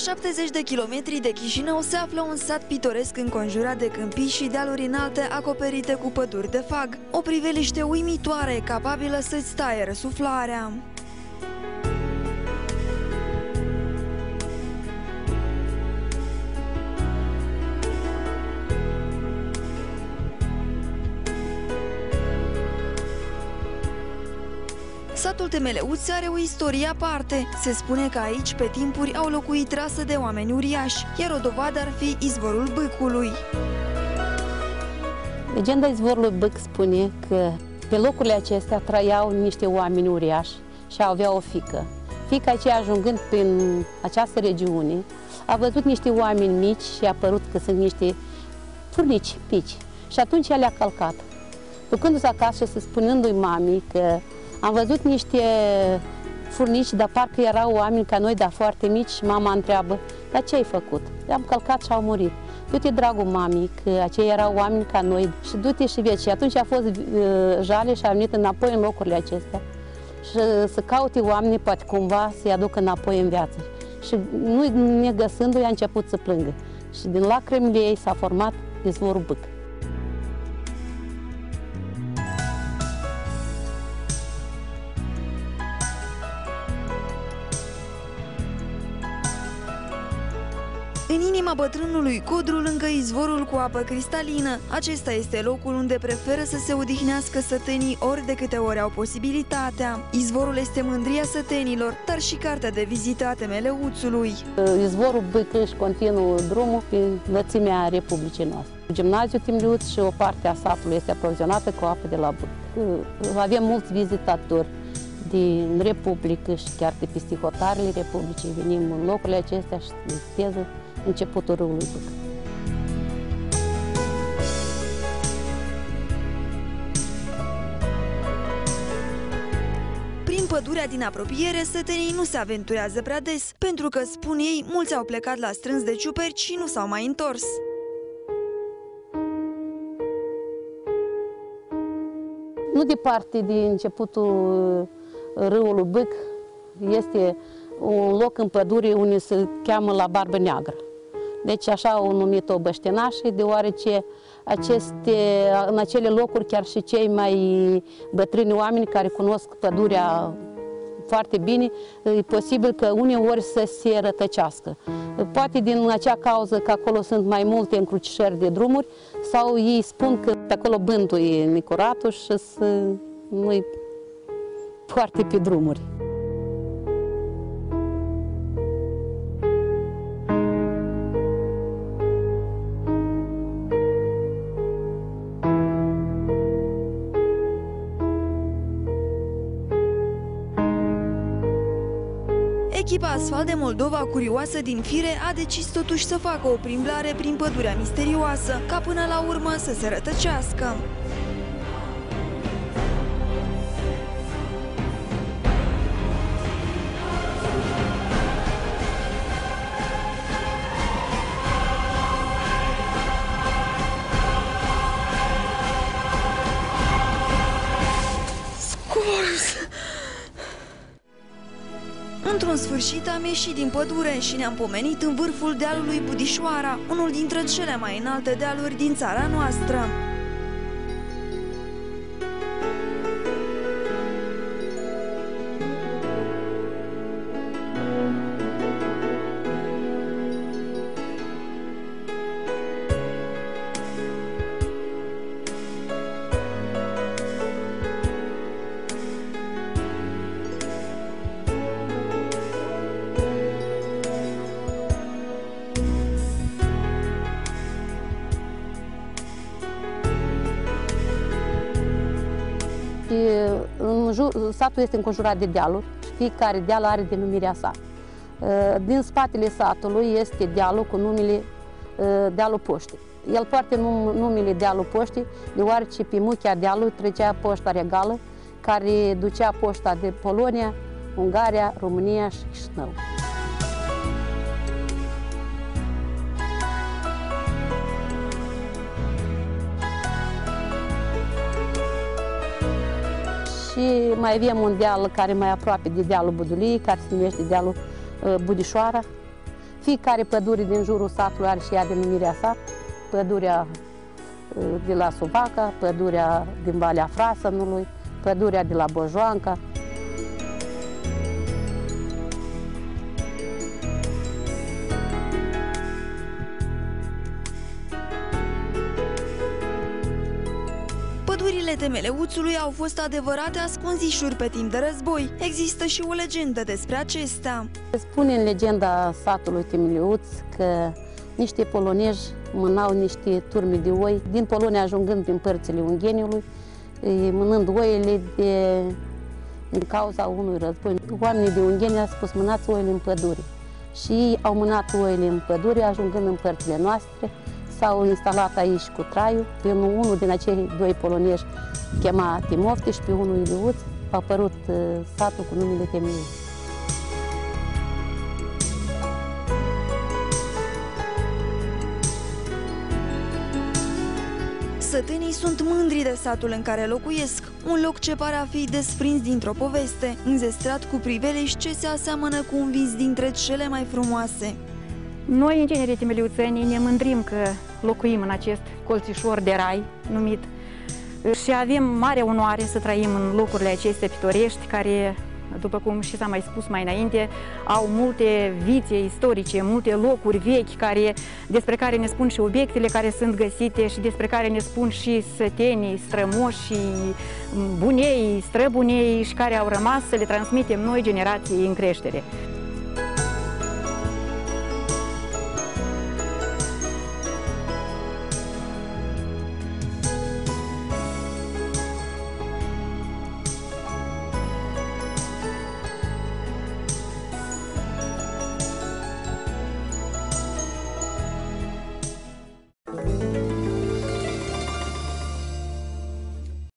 70 de kilometri de Chișinău se află un sat pitoresc înconjurat de câmpii și dealuri înalte acoperite cu păduri de fag. O priveliște uimitoare, capabilă să-ți taie răsuflarea. Satul Temeleuț are o istorie aparte. Se spune că aici, pe timpuri, au locuit rasă de oameni uriași, iar o dovadă ar fi izvorul Bâcului. Legenda izvorului Bâc spune că pe locurile acestea trăiau niște oameni uriași și aveau o fică. Fica aceea, ajungând prin această regiune, a văzut niște oameni mici și a părut că sunt niște furnici mici. Și atunci ea le-a calcat. Ducându-se acasă și spunându-i mamii că am văzut niște furnici, dar parcă erau oameni ca noi, dar foarte mici și mama întreabă, dar ce ai făcut? Le-am călcat și au murit. Du-te, dragul mami, că aceia erau oameni ca noi și du-te și vezi. Și atunci a fost uh, jale și a venit înapoi în locurile acestea și să caute oameni, poate cumva să-i aducă înapoi în viață. Și nu negăsându-i a început să plângă. Și din lacrimile ei s-a format izvorul bâc. În inima bătrânului Codru, lângă izvorul cu apă cristalină, acesta este locul unde preferă să se odihnească sătenii ori de câte ori au posibilitatea. Izvorul este mândria sătenilor, dar și cartea de vizită a temeleuțului. Izvorul Bâcă își continuă drumul prin lățimea Republicii noastre. Gimnaziul Timliuț și o parte a satului este aprovizionată cu apă de la Bâc. Avem mulți vizitatori din Republică și chiar de peste hotarele Republicii. Venim în locurile acestea și vizitează începutul râului Bâc. Prin pădurea din apropiere, sătenii nu se aventurează prea des, pentru că, spun ei, mulți au plecat la strâns de ciuperci și nu s-au mai întors. Nu departe de începutul râului Bâc este un loc în pădure unde se cheamă la Barbă Neagră. Deci așa au numit-o băștenașii, deoarece aceste, în acele locuri chiar și cei mai bătrâni oameni care cunosc pădurea foarte bine, e posibil că uneori să se rătăcească. Poate din acea cauză că acolo sunt mai multe încrucișări de drumuri sau ei spun că pe acolo bântuie nicuratul și să nu-i foarte pe drumuri. Echipa Asfalt de Moldova, curioasă din fire, a decis totuși să facă o plimblare prin pădurea misterioasă, ca până la urmă să se rătăcească. Într-un sfârșit am ieșit din pădure și ne-am pomenit în vârful dealului Budișoara, unul dintre cele mai înalte dealuri din țara noastră. Și în jur, satul este înconjurat de dealuri și fiecare deal are denumirea sa. Din spatele satului este dealul cu numele Dealul Poștii. El poartă numele Dealul Poștii, deoarece pe muchea dealului trecea poșta regală, care ducea poșta de Polonia, Ungaria, România și Chișinău. Și mai avem un deal care mai aproape de dealul Budulii, care se numește dealul Budișoara. Fiecare pădure din jurul satului are și ea denumirea sa. Pădurea uh, de la Suvaca, pădurea din Valea Frasănului, pădurea de la Bojoanca. Pădurile temeleuțului au fost adevărate ascunzișuri pe timp de război. Există și o legendă despre acestea. Se spune în legenda satului Temiliuț că niște polonezi mânau niște turme de oi din Polonia ajungând prin părțile Ungheniului, mânând oile de, din cauza unui război. Oamenii de Ungheni au spus mânați oile în pădure. Și ei au mânat oile în pădure, ajungând în părțile noastre, s-au instalat aici cu traiul. Pe unul din acei doi polonezi chema Timofte și pe unul Iliuț a apărut uh, satul cu numele Temiliuț. Sătenii sunt mândri de satul în care locuiesc, un loc ce pare a fi desprins dintr-o poveste, înzestrat cu priveliști ce se aseamănă cu un vis dintre cele mai frumoase. Noi, inginerii temeliuțenii, ne mândrim că locuim în acest colțișor de rai numit și avem mare onoare să trăim în locurile acestea pitorești care după cum și s-a mai spus mai înainte, au multe vițe istorice, multe locuri vechi care, despre care ne spun și obiectele care sunt găsite și despre care ne spun și sătenii, strămoșii, bunei, străbunei și care au rămas să le transmitem noi generații în creștere.